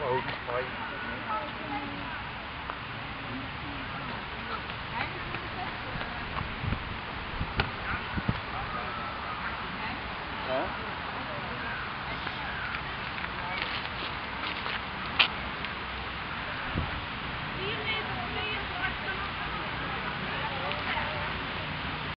Well, just.